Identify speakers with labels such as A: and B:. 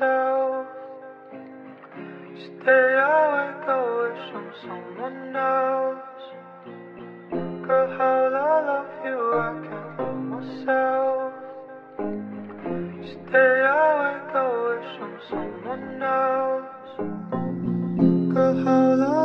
A: yourself. Stay awake I wish I'm someone else. Girl, how I love you, I can't help myself. Stay awake I wish I'm someone else. Girl, how I